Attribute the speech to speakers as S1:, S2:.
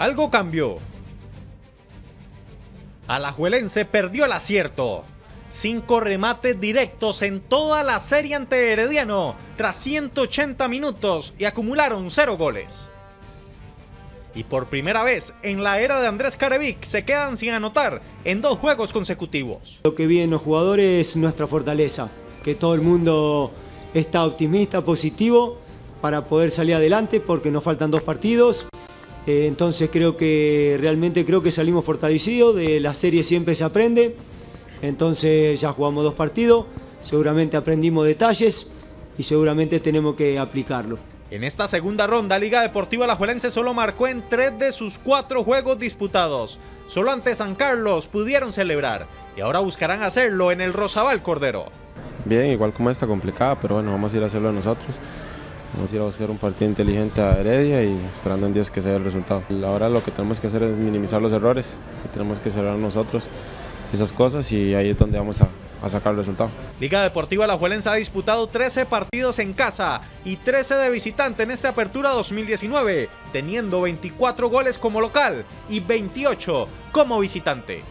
S1: Algo cambió. Alajuelense perdió el acierto. Cinco remates directos en toda la serie ante Herediano tras 180 minutos y acumularon cero goles. Y por primera vez en la era de Andrés Carevic se quedan sin anotar en dos juegos consecutivos.
S2: Lo que vi los jugadores es nuestra fortaleza, que todo el mundo está optimista, positivo para poder salir adelante porque nos faltan dos partidos. Eh, entonces creo que realmente creo que salimos fortalecidos, de la serie siempre se aprende. Entonces ya jugamos dos partidos, seguramente aprendimos detalles y seguramente tenemos que aplicarlo.
S1: En esta segunda ronda, Liga Deportiva Alajuelense solo marcó en tres de sus cuatro juegos disputados. Solo ante San Carlos pudieron celebrar y ahora buscarán hacerlo en el Rosabal Cordero.
S3: Bien, igual como esta complicada, pero bueno, vamos a ir a hacerlo nosotros. Vamos a ir a buscar un partido inteligente a Heredia y esperando en Dios que sea el resultado. Ahora lo que tenemos que hacer es minimizar los errores, tenemos que cerrar nosotros esas cosas y ahí es donde vamos a, a sacar el resultado.
S1: Liga Deportiva La Juelense ha disputado 13 partidos en casa y 13 de visitante en esta apertura 2019, teniendo 24 goles como local y 28 como visitante.